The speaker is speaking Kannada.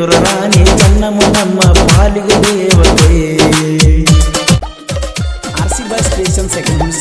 ಕಿತ್ತೂರ ರಾಣಿ ಚೆನ್ನಮ್ಮ ನಮ್ಮ ಪಾಲಿಗೆ ದೇವತೆ. R C bus station second